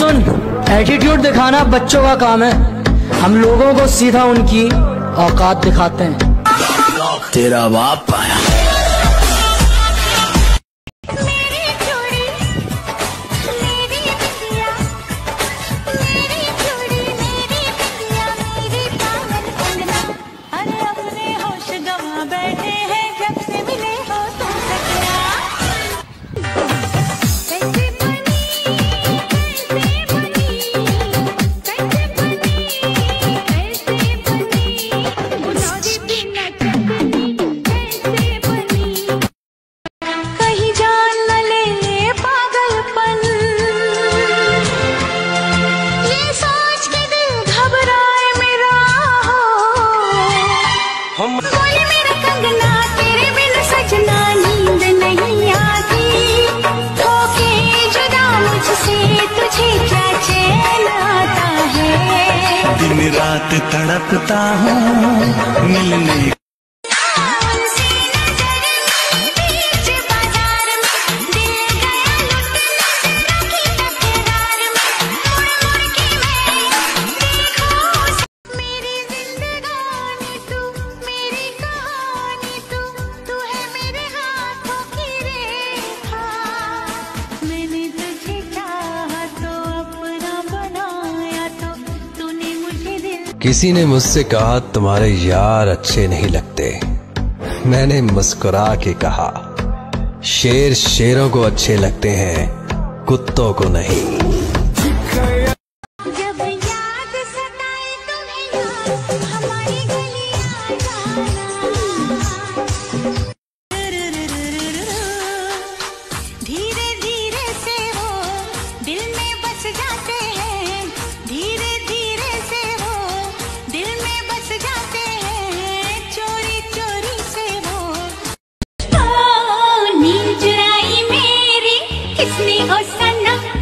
सुन attitude दिखाना बच्चों का काम है। हम लोगों को सीधा उनकी औकात दिखाते हैं। तेरा बाप आया। हो बोले मेरा कंगना तेरे बिन सजना नींद नहीं आती। होके जुदा मुझसे तुझे क्या चैन आता है? दिन रात तड़पता हूँ मिलने किसी ने मुझसे कहा, तुम्हारे यार अच्छे नहीं लगते। मैंने मुस्कुरा के कहा, शेर शेरों को अच्छे लगते हैं, कुत्तों को नहीं। हो सनम